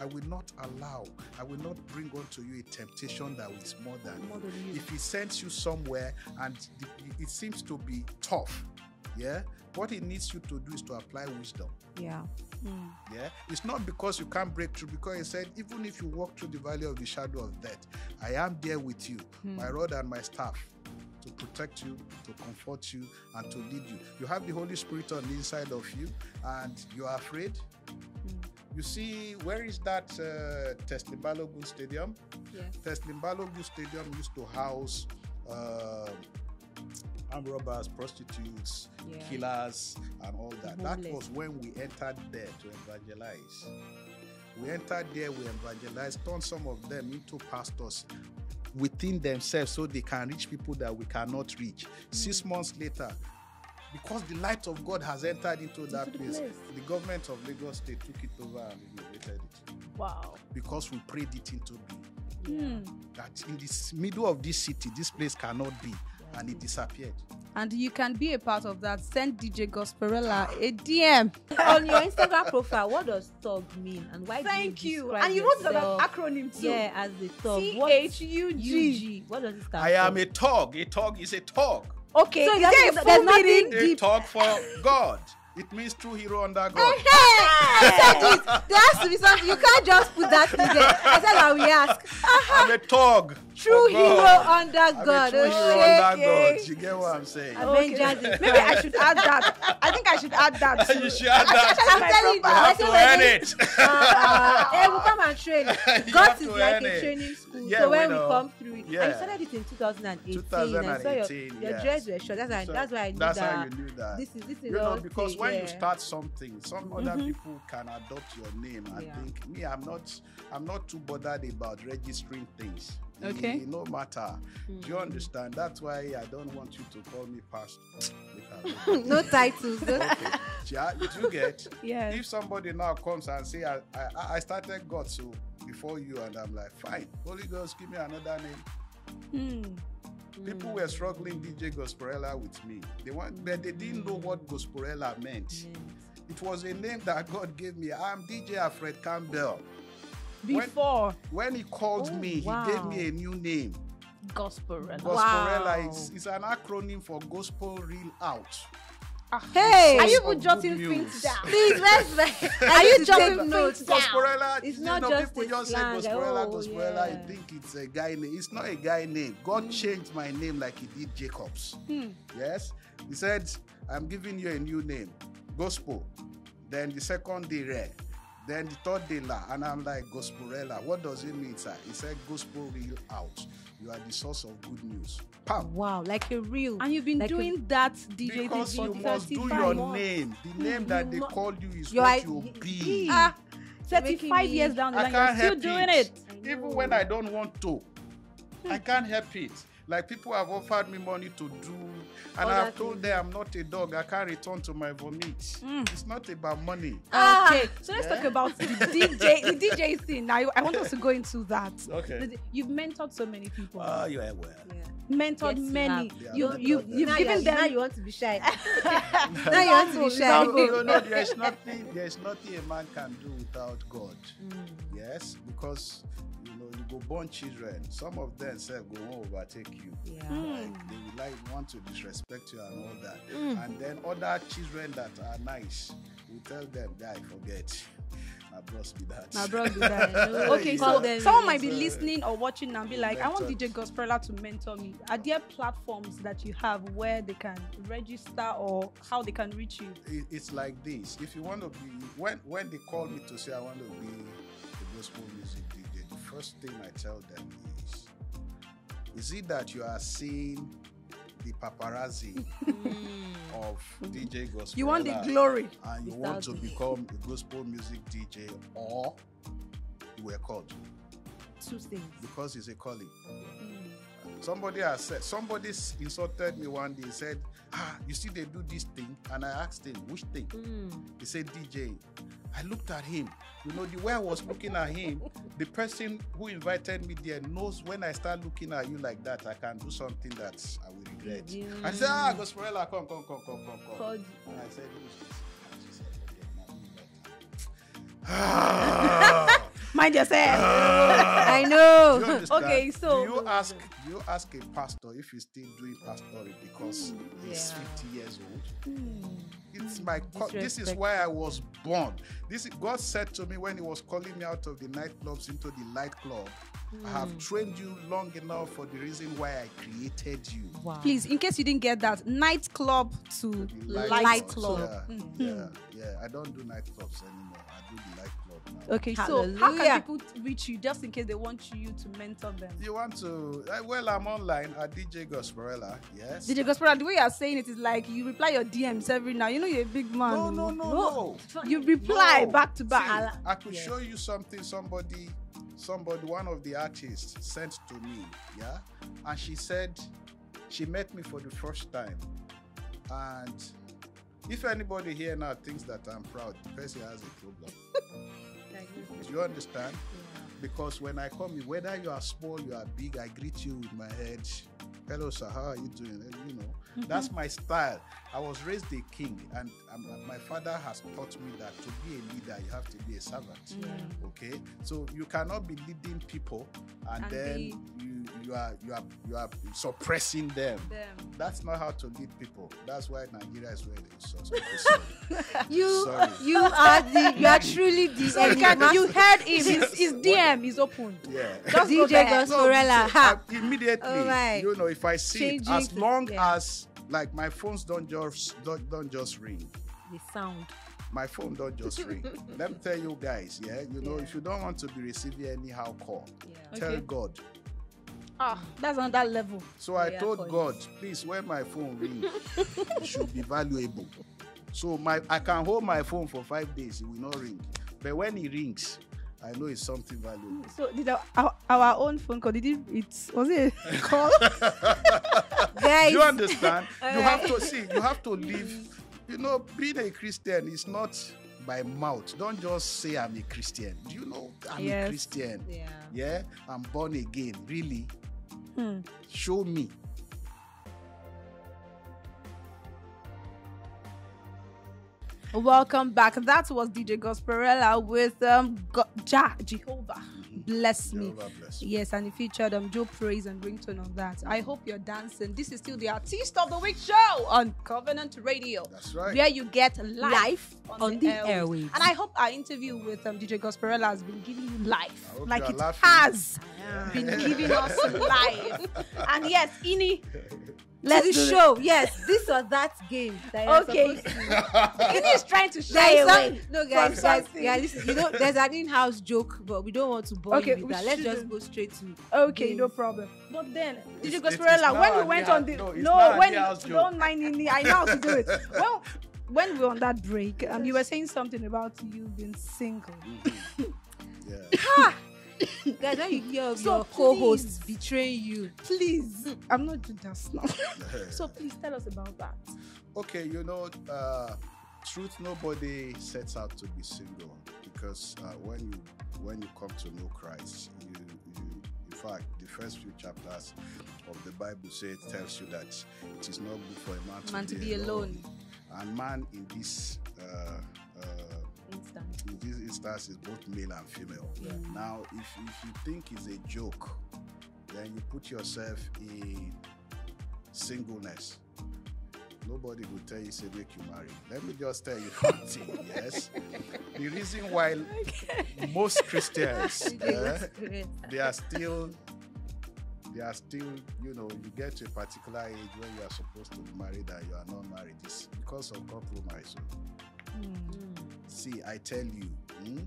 C: I will not allow, I will not bring unto you a temptation that is more than
A: More
C: you.
A: than you.
C: If He sends you somewhere and it seems to be tough, yeah, what He needs you to do is to apply wisdom.
A: Yeah.
B: Hmm.
C: Yeah, it's not because you can't break through, because he said, even if you walk through the valley of the shadow of death, I am there with you, my rod and my staff, to protect you, to comfort you, and to lead you. You have the Holy Spirit on the inside of you, and you are afraid. You see, where is that uh, Teslim Balogun Stadium?
A: Yes.
C: Teslim Balogun Stadium used to house um armed robbers, prostitutes,
A: Yeah.
C: killers, and all that. That was when we entered there to evangelize. We entered there, we evangelized, turned some of them into pastors within themselves so they can reach people that we cannot reach. Six months later, because the light of God has entered into that
A: the
C: place,
A: place.
C: the government of Lagos State took it over and renovated it
B: Wow.
C: because we prayed it into being.
B: Hmm.
C: That in this middle of this city, this place cannot be, and it disappeared.
B: And you can be a part of that. Send DJ Gosporella a DM.
A: On your Instagram profile, what does thug mean, and why
B: Thank
A: do you?
B: you. And you wrote
A: yourself,
B: that acronym too.
A: Yeah, as the thug.
B: T
A: What-
B: H U G.
A: UG. What does it stand
C: I am a tog. A tog is a tog.
B: Okay.
A: So
B: is
A: there's-
B: there a
A: there's
B: full
A: nothing
B: meaning?
C: A
A: deep.
C: tog for God. It means true hero under God.
A: I said it. There has to be something. You can't just put that in there. I said I will ask.
C: I'm a tog.
A: True
C: for
A: hero
C: God.
A: under
C: I'm
A: God.
C: a true hero
A: Okay.
C: under God. You get what I'm saying?
A: Avengers in
B: Maybe I should add that. I think I should add that.
C: you should add that.
A: I'm
B: my
A: telling you,
C: You have to earn it.
A: Uh, hey, we'll come and train. God is like a training school.
C: Yeah,
A: so when
C: we
A: we come through it, and you started it in 2018. I saw your,
C: 2018,
A: your
C: yes.
A: dreads were short. That's why,
C: So
A: that's why I knew
C: that's
A: that.
C: how you knew that.
A: This is this is
C: you know, because
A: thing,
C: when you start something, some other people can adopt your name I
A: Yeah.
C: think, me, I'm not, I'm not too bothered about registering things.
B: Okay.
C: No matter. Do you
A: Mm.
C: understand? That's why I don't want you to call me pastor.
A: No titles.
C: Okay. Yeah, you get.
B: Yes.
C: If somebody now comes and say, I, I, I started God so before you, and I'm like, fine, Holy Ghost, give me another name.
B: Hmm.
C: People were struggling DJ Gosporella with me. They want, but they didn't know what Gosporella meant. It was a name that God gave me. I'm DJ Alfred Campbell.
B: Before
C: When he called
A: Oh,
C: me, he gave me a new name.
B: Gosporella.
C: Gosporella
A: Wow.
C: is, is an acronym for Gospel Real Out.
A: Hey,
B: Are you
C: Source
B: even jotting things down?
A: Please, let's. let's
B: Are you
A: take
B: jumping
A: notes?
B: things down?
C: Gosporella,
A: It's
C: you
A: not
C: know,
A: just
C: people
A: a
C: just say
A: slang,
C: Gosporella,
A: oh,
C: Gosporella. I think it's a guy name. It's not a guy name. God changed my name like he did Jacob's.
B: Hmm.
C: Yes. He said, I'm giving you a new name, Gospel. Then the second day, Rare. Then the third day, La. And I'm like, Gosporella. What does it mean, sir? He said, Gospel real out. You are the source of good news. Pam.
A: Wow, like a real.
B: And you've been
A: Like a-
B: doing that DJ
C: Because
B: for
C: you must do your
B: months.
C: name. The name that they
A: mu-
C: call you is
A: Your
C: what
A: i-
C: you
A: y-
C: be.
B: Ah, 35 years down the line, you're still doing
C: it.
B: it.
C: Even when I don't want to, I can't help it. Like people have offered me money to do, and
A: Other
C: I've told them I'm not a dog. I can't return to my vomit.
B: Mm.
C: It's not about money.
A: Ah.
B: Okay, so let's talk about the DJ, the DJ scene. Now, I want us to go into that.
C: Okay.
B: You've mentored so many people.
C: Oh, yeah, well.
A: Yeah.
B: mentored
A: Yes,
B: many.
A: have.
C: Yeah,
B: You,
C: I've
B: you, you've
A: now
B: given them.
A: Now you want to be shy. now you want to be shy.
C: No, no, no. There's nothing. There's nothing a man can do without God.
A: Mm.
C: Yes, because you know you go born children. Some of them self go won't overtake you.
A: Yeah.
B: Mm.
C: Like they will like want to disrespect you and all that.
A: Mm.
C: And then other children that are nice, we tell them, "Guy, forget." My bros be that.
B: My bro do that. Okay, so
A: them
B: someone might be listening or watching and be like, I want. DJ Gosporella to mentor me. Are there platforms that you have where they can register or how they can reach you?
C: It- it's like this. If you want to be, when when they call me to say I want to be a gospel music first thing I tell them is, is it that you are seeing the paparazzi
A: Mm.
C: of DJ gospel?
B: You want the glory.
C: and you want to become a gospel music DJ, or you were called?
A: Two things.
C: Because it's a calling. Somebody has said, somebody insulted me one day. Said, Ah, you see, they do this thing. And I asked him, Which thing?
A: Mm.
C: He said, DJ. I looked at him. You know, the way I was looking at him, the person who invited me there knows when I start looking at you like that, I can do something that I will regret. I said, Ah, Gosporella, come, come, come, come, come, come.
B: Called
C: And I said, Who is this? She said, "Forget, now you invite. Ah.
B: Mind yourself.
A: I
C: Do you
A: know.
B: Okay, so-
C: do you ask do you ask a pastor if he's still doing pastoring because he's
A: Yeah.
C: 50 years old?
B: Hmm.
C: It's my co- this is why I was born. This is, God said to me when He was calling me out of the nightclubs into the light club. I have trained you long enough for the reason why I created you.
A: Wow.
B: Please, in case you didn't get that, nightclub to
C: The
B: light,
C: club.
B: club.
C: Yeah,
B: Hmm.
C: yeah, yeah. I don't do nightclubs anymore. I do the light club now.
B: Okay, so how can people reach you just in case they want you to mentor them?
C: You want to? uh, Well, I'm online at DJ Gosporella. Yes.
B: DJ Gospel, the way you are saying it is like you reply your DMs every now. You know you're a big man.
C: No, no, no, no.
B: You reply
C: No.
B: back to back.
C: See, I could show you something somebody, somebody, one of the artists sent to me, yeah, and she said she met me for the first time, and if anybody here now thinks that I'm proud, the person has a problem. Do you understand? Because when I come in, whether you are small, you are big, I greet you with my head. Hello, sir. How are you doing? You know, that's my style. I was raised a king, and um, my father has taught me that to be a leader, you have to be a servant. Okay, so you cannot be leading people, and,
B: And
C: then
B: be-
C: you you are you are you are suppressing them.
B: Them.
C: That's not how to lead people. That's why Nigeria is where it is. So- so- sorry.
A: You
C: Sorry.
A: you are the you are truly the
B: So you, can, you heard him. His, his DM is open.
C: yeah.
B: Just
A: DJ
B: there.
C: So-
A: Gosporella.
C: so, uh, immediately,
A: Oh my.
C: you know, if I see it, as long
A: yeah.
C: as like my phones don't just don't, don't just ring.
A: The sound.
C: My phone don't just ring. Let me tell you guys, yeah, you know, if you don't want to be receiving anyhow call,
A: Yeah.
C: tell
B: Okay.
C: God.
B: Ah, that's on that level.
C: So I
A: Yeah,
C: told
A: for
C: God, please, when my phone ring, it should be valuable. So my I can hold my phone for five days, it will not ring. But when it rings, I know it's something valuable.
B: So did our, our, our own phone call? Did it? It was it a call?
A: Guys,
C: you understand? you have to see, you have to live. You know, being a Christian is not by mouth. Don't just say I'm a Christian. Do you know I'm
B: Yes.
C: a Christian?
A: Yeah.
C: Yeah, I'm born again. Really?
B: Hmm.
C: Show me.
B: Welcome back. That was DJ Gosporella with um Go- Ja Jehovah. Bless me.
C: Jehovah bless.
B: Yes, and he featured um Joe Praize and ringtone on that. I hope you're dancing. This is still the Artist of the Week show on Covenant Radio.
C: That's right.
B: Where you get life,
A: Life on the airwaves.
B: And I hope our interview with um, DJ Gosporella has been giving you life. Like it
C: laughing.
B: has been giving us life. And yes, Ini,
A: Let's
B: do
A: the
B: the-
A: show. Yes, this or that game. That you're
B: Okay.
A: supposed to-
B: Ini is trying to shy
A: There's some- no, guys,
B: from
A: guys, yeah, listen, you know, there's an in-house joke, but we don't want to bore
B: Okay,
A: you
B: we
A: with that. Let's just go straight to.
B: Okay,
A: games.
B: no problem. But then, DJ
C: It's- it's-
B: Gosporella,
C: it's now
B: when we went on the
C: no,
B: no,
C: it's now a
B: when
C: near-house joke.
B: don't mind Ini, I know how to do it. Well, when we were on that break, um, you were saying something about you being single.
C: Yeah.
A: Guys, when you hear of
B: So
A: your co-hosts
B: please.
A: betraying you,
B: Please, I'm not doing that now. so please tell us about that.
C: okay, you know, uh, truth. Nobody sets out to be single because uh, when you when you come to know Christ, you, you in fact the first few chapters of the Bible say it tells you that it is not good for a man to,
B: Man to be alone.
C: and man in this. Uh, uh, in this instance is both male and female.
A: Yeah.
C: Now, if, if you think it's a joke, then you put yourself in singleness. Nobody will tell you, say, make you marry. Let me just tell you one thing, yes? The reason why most Christians, eh, they are still, they are still, you know, you get to a particular age when you are supposed to be married and you are not married. It's because of compromise. See, I tell you, hmm,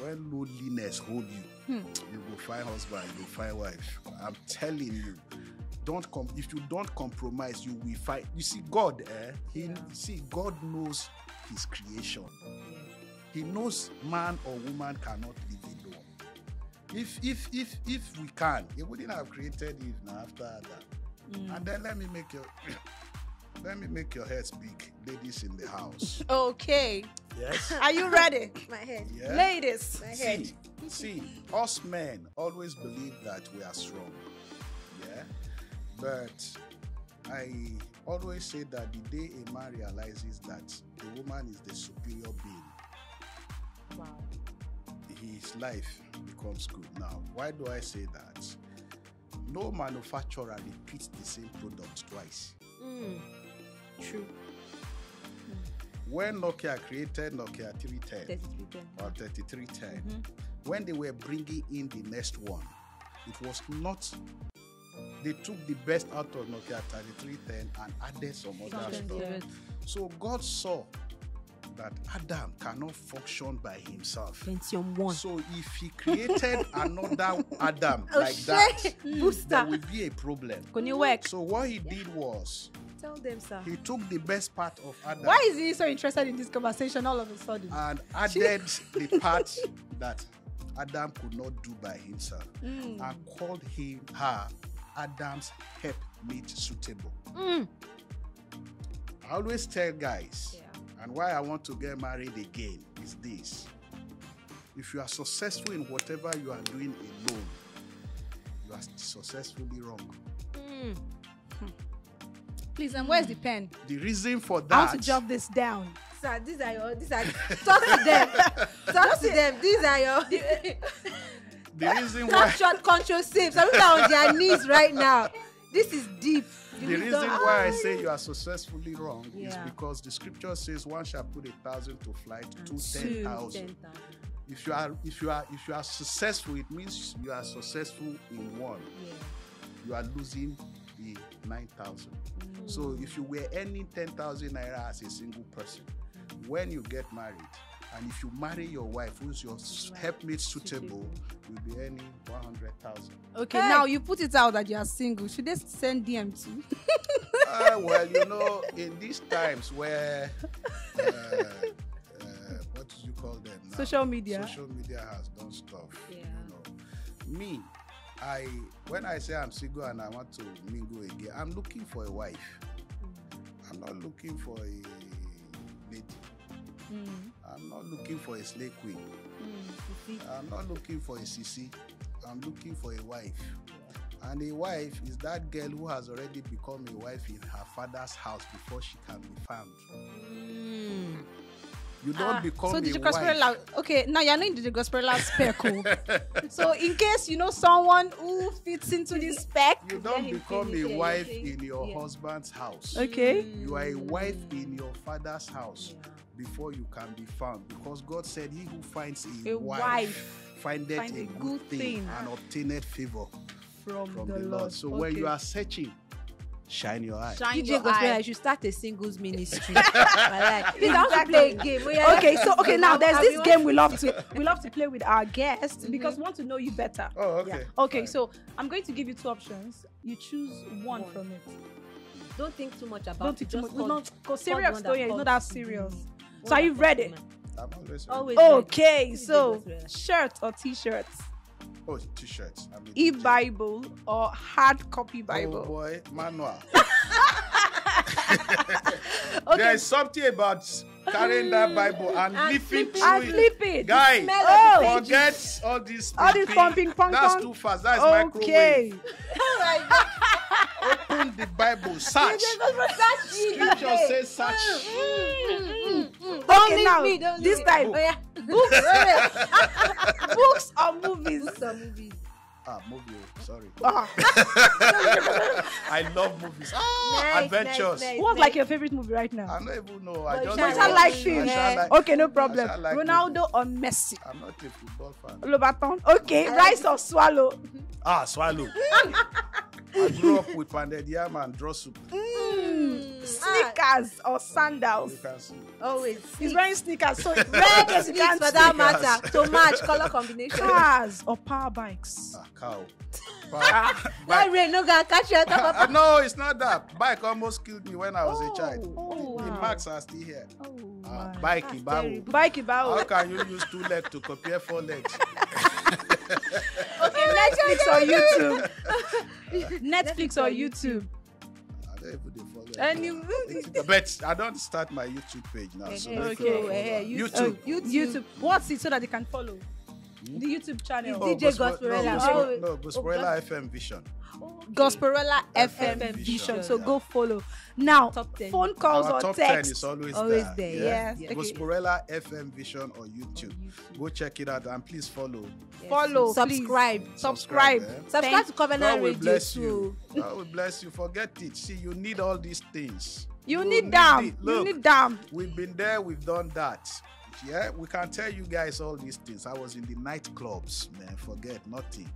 C: when loneliness hold you,
B: Hmm.
C: you will find husband, you will find wife. I'm telling you, don't come if you don't compromise, you will find. You see, God, eh? He
A: Yeah.
C: see God knows His creation. He knows man or woman cannot live alone. If if if if we can, he wouldn't have created Eve now after Adam. And then let me make your let me make your head speak, ladies in the house.
B: Okay.
C: Yes.
B: Are you ready?
A: My head.
C: Yeah.
B: Ladies.
A: My head.
C: See, see, us men always believe that we are strong. Yeah. But I always say that the day a man realizes that the woman is the superior being,
A: Wow.
C: his life becomes good. Now, why do I say that? No manufacturer repeats the same product twice.
A: Mm. True.
C: When Nokia created Nokia 310
A: 33
C: or 3310,
B: Mm-hmm.
C: when they were bringing in the next one, it was not. They took the best out of Nokia 3310 and added some other stuff.
A: different.
C: So God saw that Adam cannot function by himself.
A: Pentium 1.
C: So if he created another Adam
A: Oh,
C: like that,
A: shit.
C: there
A: Booster.
C: will be a problem.
B: Can you work?
C: So what he did was
A: Tell them, sir.
C: he took the best part of Adam
B: Why is he so interested in this conversation all of a sudden?
C: and added the part that Adam could not do by himself
B: Mm.
C: and called him her Adam's helpmate suitable.
A: Mm.
C: I always tell guys,
A: Yeah.
C: and why I want to get married again is this. If you are successful in whatever you are doing alone, you are successfully wrong.
A: Mm.
B: Please, and where's the pen?
C: The reason for that.
B: I want to jot this down.
A: Sir, these are your. These are. Talk to them. Talk to them. These are your.
C: the reason why
A: Snapshot contraceptives. Some people are on their knees right now. This is deep.
C: the
A: wisdom-
C: reason why I say you are successfully wrong is because the scripture says one shall put a thousand to flight,
A: And
C: two
A: two,
C: ten thousand.
A: 10,000.
C: If you are if you are if you are successful, it means you are successful in one.
A: Yeah.
C: You are losing the nine thousand.
A: Mm.
C: So if you were earning ten thousand naira as a single person, when you get married, and if you marry your wife who's your
A: Right.
C: helpmate suitable,
A: Suitable.
C: you'll be earning one hundred thousand.
B: Okay,
A: Hey.
B: now you put it out that you are single. Should they send DM to?
C: Ah, well, you know, in these times where uh, uh, what do you call them? Now?
B: Social media.
C: Social media has done stuff.
A: Yeah.
C: You know, me, I when I say I'm single and I want to mingle again, I'm looking for a wife. I'm not looking for a lady.
B: Mm.
C: I'm not looking for a slave queen.
A: Mm.
C: I'm not looking for a sissy. I'm looking for a wife. And a wife is that girl who has already become a wife in her father's house before she can be found.
A: Mm.
C: You don't
A: Ah,
C: become
B: So
C: a
B: DJ
C: wife.
B: Gosporella, okay, now you're not in DJ Gosporella spec. oh. so in case you know someone who fits into this spec,
C: You don't become a wife
A: you
C: in your
A: Yeah.
C: husband's house.
B: okay.
C: You are a wife in your father's house
A: Yeah.
C: before you can be found. Because God said, He who finds a,
B: A
C: wife,
B: wife
C: findeth
B: find
C: a, good thing, and obtaineth favor
B: from,
C: from
B: the,
C: the,
B: Lord.
C: Lord. So when you are searching, shine your eye.
B: shine
A: DJ
B: your
A: Gospel,
B: eye.
A: I should start a singles ministry. I like. Please, I want to play a game. Yeah.
B: okay, so okay, now there's this game we love to we love to play with our guests mm-hmm. because we want to know you better.
C: Oh, okay.
B: Okay,
C: Fine.
B: so I'm going to give you two options. You choose one,
A: One.
B: from it.
A: Don't think too much about
B: Don't
A: it.
B: think too much.
A: Just
B: We're
A: call-
B: not
A: call
B: serious
A: one
B: story is not that
A: to
B: serious.
A: the-
B: So
A: one
B: are you
A: that
B: ready?
C: I'm always ready.
A: Always.
B: Okay, so shirt or t-shirts,
C: Oh, t-shirts. I'm
B: e-Bible or hard copy
C: Oh
B: Bible.
C: boy, manual.
B: okay,
C: There is something about carrying that Bible and,
A: And
C: leaping
A: flipping.
C: through
B: I
C: it.
B: flip it.
C: Guy,
A: Smell
B: Oh.
A: of the pages.
C: forget all this.
B: All this
C: flipping.
B: pumping, pong,
C: That's too fast. That's
B: Okay.
C: microwave.
A: Oh my God.
C: Open the Bible. Search.
A: DJ Gospel, search.
C: Scripture says search.
A: Mm, mm, mm.
B: Okay,
A: Don't leave
B: now,
A: me, don't
B: this
A: leave
B: time,
A: me. Oh, yeah.
B: Books, books or movies.
A: Books or movies.
C: Ah, movie. oh, Sorry.
B: Ah,
C: I love movies. Ah,
A: Nice,
C: adventures.
A: nice, nice.
B: what's like your favorite movie right now?
C: I don't even know. I
A: you
C: just
A: shall
B: Better
C: watch-
B: like
C: I
B: film.
C: shall like-
B: Okay, no problem.
C: Like
B: Ronaldo or Messi?
C: I'm not a football fan.
B: Lobaton. Okay, rice or swallow?
C: Ah, swallow. I grew up with pounded yam and draw soup.
B: Mm. Sneak sneakers or sandals?
C: You can see.
A: Always.
B: He's wearing sneakers, so red
A: Red
B: is you can't
A: for that
C: sneakers.
A: matter. To match color combination.
B: Cars or power bikes?
C: Ah, cow.
B: Ah.
A: That
C: Bike.
A: rain no gonna catch you on top
C: Ah, no, it's not that. Bike almost killed me when I was a child.
B: Oh,
C: The
B: wow.
C: marks are still here.
B: Oh,
C: Ah,
B: my.
C: bike,
A: That's
C: Ibawo.
A: terrible.
B: Bike
C: How can you use two legs to compare four legs?
B: Okay, Netflix or YouTube? Netflix or YouTube?
C: I don't even follow.
B: And
C: anymore. but I don't start my YouTube page now. So
A: Eh,
C: make
B: okay.
C: you
A: So,
C: follow.
A: eh,
C: YouTube.
B: Oh, YouTube. What's it so that they can follow? The YouTube channel.
A: Oh, DJ
C: Gospel-
A: Gosporella.
C: No,
A: Oh,
C: Gospel- no, Gosporella
A: oh,
C: FM Vision.
B: Gosporella FM
C: FM
B: Vision.
C: Vision,
B: So
C: yeah.
B: go follow. Now,
A: Top 10.
B: phone calls
C: Our
B: or
C: top
B: text.
C: 10 is always,
A: Always
C: there.
A: there,
B: yes,
A: yes.
B: okay.
C: Gosporella FM Vision on YouTube. Go check it out and please follow.
B: Follow,
A: Subscribe.
B: please. Subscribe.
C: Subscribe, eh?
A: Subscribe
B: Thank-
A: to Covenant
C: God will
A: Radio
C: bless
A: too.
C: you. God will bless you. Forget it. See, you need all these things.
B: You need them.
C: it.
B: You
C: Look,
B: need them.
C: We've been there, we've done that. Yeah, we can tell you guys all these things. I was in the nightclubs, man. Forget nothing.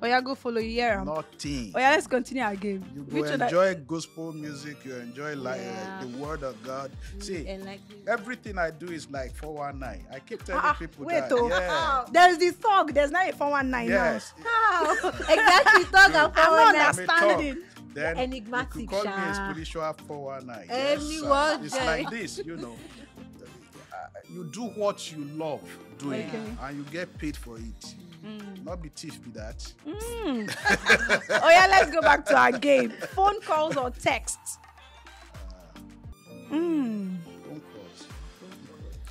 B: Oh yeah, go follow you here.
C: Nothing.
B: Oh yeah, let's continue our game.
C: You
B: Which
C: go
B: one I-
C: enjoy gospel music, you enjoy like
A: Yeah.
C: uh, the word of God. See,
A: And like
C: everything I do is like 419. I keep telling
B: Ah,
C: people
B: wait,
C: that.
B: oh.
C: Yeah.
B: There's the thug. There's not a 419
C: Yes.
A: How? exactly. Talk
C: Good.
A: about
B: now. I'm
A: that.
B: not understanding.
C: Then
A: Enigmatic,
C: you could call me a
A: sha.
C: spiritual 419.
A: Anyone
C: It's like this, you know. Uh, You do what you love doing,
B: Okay.
C: and you get paid for it. Not be thief, be that.
B: Mm. oh yeah, let's go back to our game. Phone calls or texts? Mm.
C: Phone calls.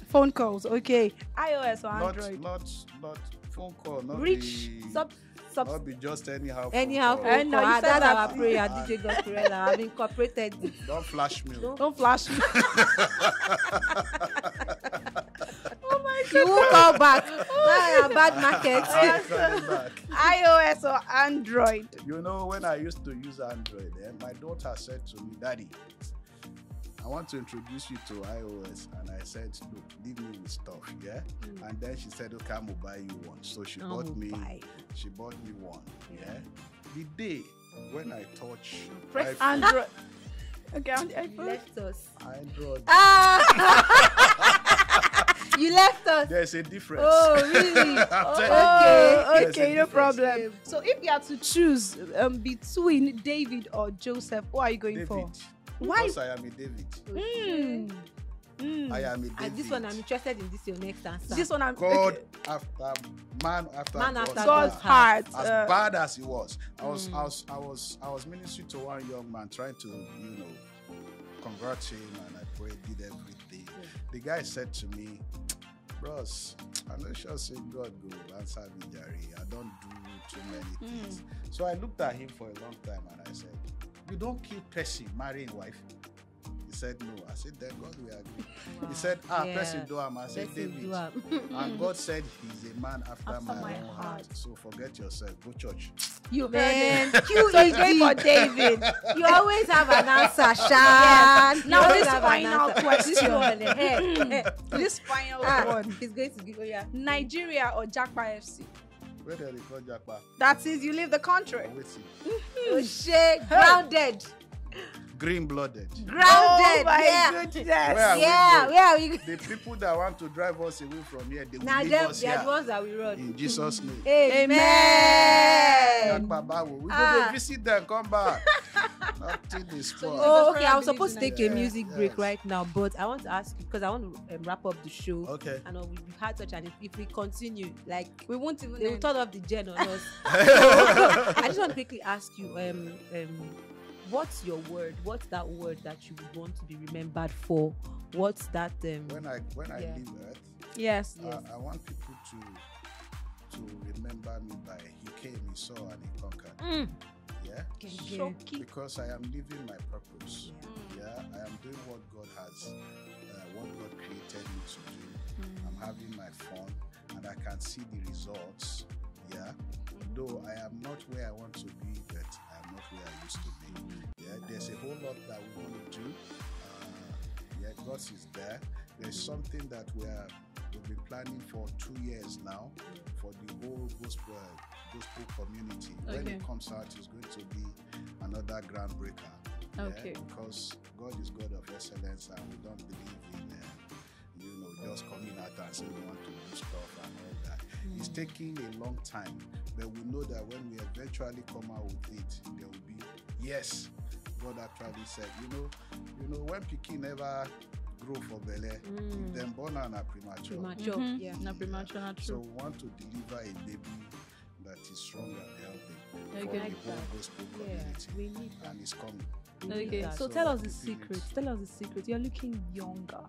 B: Phone calls. Okay. iOS or
C: Not,
B: Android?
C: not, not phone call. Not
A: Reach.
C: Be,
A: Sub. Sub.
C: not be just anyhow. phone
A: Anyhow,
C: call.
A: Phone
B: no,
A: call.
B: you
A: Ah,
B: said
A: that's
B: that.
A: our prayer, DJ Gosporella. I've incorporated.
C: Don't flash me.
A: Don't-
B: Don't flash me. my
A: You won't call back. Now a bad market.
C: I'm back.
B: iOS or Android?
C: You know, when I used to use Android, eh, my daughter said to me, Daddy, I want to introduce you to iOS. And I said, Look, leave me with stuff, yeah? And then she said, Okay, I'm gonna buy you one. So she
A: I'm
C: bought me
A: buy.
C: she bought me one. Yeah. The day when I touch
A: Press
C: iPhone,
B: Android. Okay, on the
A: You
B: iPhone.
A: left us.
C: Android,
A: Ah! you left us.
C: there's a difference.
A: Oh, really?
C: I'm
A: Oh,
C: telling There's a
B: okay, no
C: difference.
B: problem. So if you had to choose um, between David or Joseph, who are you going
C: David.
B: for? Why?
C: Because I am a David.
B: Mm. Mm.
C: I am a David.
A: And this one, I'm interested in this your next answer.
B: This one I'm
C: God
B: okay.
C: after man after
A: Man
C: God's
A: after
B: God's
A: God's
B: heart.
C: as
B: uh,
C: bad as he was, I was,
A: Mm.
C: I was, I was, I was ministering to one young man, trying to, you know, convert him, and I prayed, did everything. The guy said to me, "Bros, I'm not sure say God go answer me, Jerry. I don't do too many things." So I looked at him for a long time, and I said, "You don't kill person marrying wife." He said, "No." I said, "Then God will agree."
A: Wow.
C: He said, "Ah,
A: Yeah.
C: person do am." I said, "David." And God said he's a man after,
B: After
C: my,
B: my
C: own heart.
B: heart.
C: So forget yourself. Go church.
B: You
A: Man,
B: it. So he's going for David.
A: You always have an answer, Shan.
B: Yes. Now
A: always
B: this
A: have an
B: final question.
A: This one, eh, eh, eh.
B: this final
A: Ah,
B: one.
A: He's going to give. Oh yeah.
B: Nigeria or Jackpa FC?
C: Where they call Japa?
B: That is, you leave the country.
C: Waiting.
A: Oh shit. Grounded.
C: Green blooded.
A: Grounded.
B: Oh my
A: yeah.
B: goodness.
C: Where are we
A: Yeah.
C: going?
A: Where are we?
C: The people that want to drive us away from here, they will
A: Now
C: leave
A: them,
C: us
A: they are the ones that we run.
C: In Jesus' name.
A: Amen.
C: Japa Bawo. We go
A: Ah.
C: dey visit them, come back. Nothing is spoiled.
A: Oh, okay. I was supposed to take a
C: Nigeria.
A: music break
C: Yes.
A: right now, but I want to ask you because I want to um, wrap up the show.
C: Okay.
A: I know we've had such an. If we continue, like
B: We won't even.
A: they will
B: end.
A: turn off the gen on us. I just want to quickly ask you, um, um, what's your word? What's that word that you would want to be remembered for? What's that? Um,
C: When I when I leave Earth,
B: Yes.
A: Yes.
C: I, I want people to to remember me by He came, He saw, and He conquered.
A: mm,
C: Yeah.
B: Shoki.
C: Because I am living my purpose. Yeah, I am doing what God has, uh, what God created me to do. I'm having my fun, and I can see the results. Yeah, though I am not where I want to be, but I am not where I used to be. Yeah, there's a whole lot that we want to do. Uh, yeah, God is there. There's something that we are we've been planning for two years now for the whole gospel gospel community. When it comes out, it's going to be another groundbreaker. yeah,
B: Okay.
C: because God is God of sense and we don't believe in, uh, you know, just coming out and saying we want to do stuff and. It's taking a long time, but we know that when we eventually come out with it, there will be yes. God actually said, you know, you know, when Pikin never grow for belly,
A: Mm.
C: then born and are premature.
A: Premature.
B: Mhm.
A: Yeah.
B: Na premature, na
C: So we want to deliver a baby that is strong and healthy
B: Okay.
C: for the whole
A: that.
C: gospel
A: Yeah,
C: community.
A: we need that.
C: And it's coming.
B: Okay,
A: that.
B: so
C: So
B: tell us the secret. Tell us the secret. You're looking younger.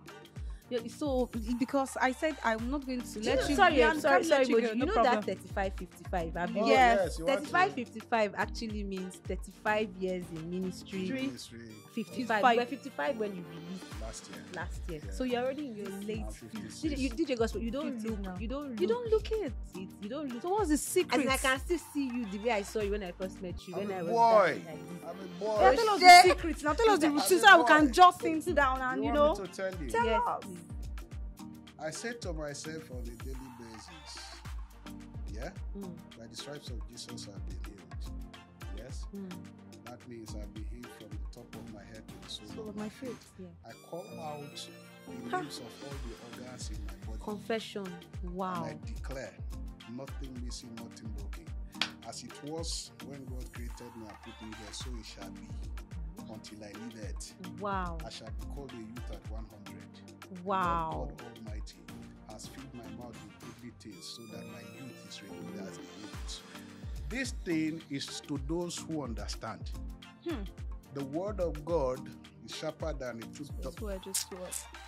B: You're, so because I said I'm not going to
A: you
B: let
A: know-
B: you.
A: sorry,
B: yeah,
A: I'm
B: I'm
A: sorry, sorry,
B: let you
A: but you
B: no
A: know
B: problem.
A: that 35 55 I've been
C: Oh,
B: Yes,
C: yes, you want to-
A: 35 55 actually means 35 years in ministry
C: Ministry
A: 55
B: 55.
A: We're 55 when you released
C: last year.
A: last year
C: Yeah.
A: so you're already in your late
C: I'm
A: 50s
C: 56.
A: DJ, you, DJ Gospel you don't look
B: now.
A: you don't look
B: You don't look it.
A: it you don't look
B: So what's the secret?
A: in I can still see you the way I saw you when I first met you
C: I'm
A: when I was
C: boy.
A: dancing like this.
C: I'm a
B: Yeah,
C: boy.
B: tell us the oh, secrets Now tell us the
C: I'm
B: routine so that we can
C: boy.
B: just sit down and you,
C: you
B: know.
C: want me to tell you?
B: Tell
A: yes
B: us.
C: I said to myself on a daily basis, yeah,
A: Mm,
C: by the stripes of Jesus I've been healed. Yes,
A: mm.
C: that means I've been healed from the top of my head to the sole
B: Sole
C: of my feet.
B: feet.
C: I call out the names of all the organs in my body.
A: confession wow
C: I declare nothing missing, nothing broken. As it was when God created me and put me here, so it shall be until I leave it.
A: wow
C: I shall be called a youth at 100.
A: Wow
C: God Almighty has filled my mouth with goodly things so that my youth is renewed as a youth. This thing is to those who understand.
B: Hmm.
C: The word of God is sharper than a two-top
B: Just word, just word.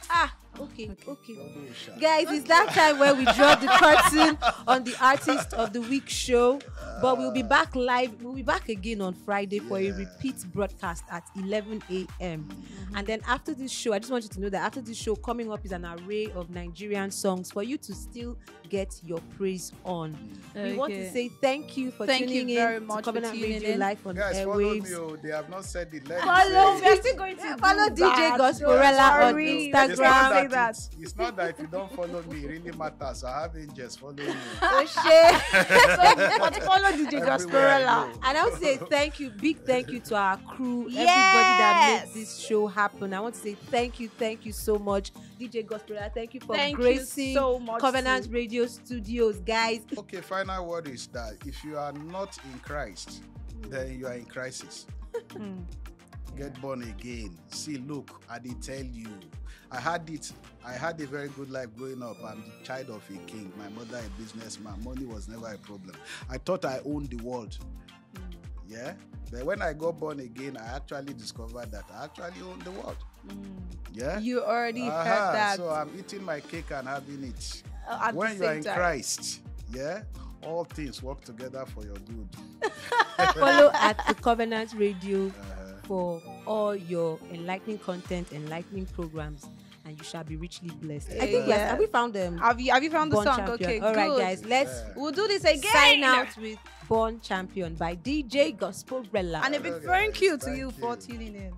A: ah okay
B: Okay.
A: okay
C: double sharp.
A: Guys, it's that time where we drop the curtain on the Artist of the Week show. But we'll be back live. We'll be back again on Friday for a repeat broadcast at 11 a.m.
C: Mm.
A: And then after this show, I just want you to know that after this show, coming up is an array of Nigerian songs for you to still get your praise on. We want to say thank you for
B: Thank
A: tuning
B: you
A: in
B: very
A: to
B: much for
A: Covenant
B: tuning
A: Radio
B: in.
A: Live on
C: Guys, follow
A: airwaves.
C: me. Oh, they have not said it. Let
B: Follow.
C: say
B: we're still going to
A: Follow
B: do
A: DJ
B: that.
A: On
B: worry.
C: It's not,
A: Instagram.
B: Say
C: that
B: that.
C: It's, it's not that if you don't follow me, it really matters. I have angels following me.
B: But follow DJ
C: Everywhere I
B: Gosporella.
C: go.
A: And I want to say thank you, big thank you to our crew, everybody that
B: Yes.
A: made this show happen. I want to say thank you, thank you so much, DJ Gospel. Thank you for
B: Thank
A: gracing
B: you so much.
A: Covenant
B: too.
A: Radio Studios, guys.
C: Okay, final word is that if you are not in Christ, then you are in crisis.
B: Mm.
C: Get born again. See, look, I did tell you. I had it. I had a very good life growing up. I'm the child of a king. My mother a businessman. Money was never a problem. I thought I owned the world. Yeah. But when I got born again, I actually discovered that I actually own the world. Yeah.
B: You already
C: Aha,
B: heard that
C: So I'm eating my cake and having it.
B: uh,
C: when you are in
B: time.
C: Christ, yeah, all things work together for your good.
A: Follow at the Covenant Radio
C: Uh-huh.
A: for all your enlightening content, enlightening programs, and you shall be richly blessed. I think yes, have we found them?
B: Have you have you found the song?
A: Champion.
B: Okay,
A: All right,
B: good.
A: guys, let's
C: Yeah.
B: We'll do this again.
A: sign out with Born Champion by DJ Gosporella.
B: And a big thank you to
C: thank
B: you for
C: you.
B: tuning in.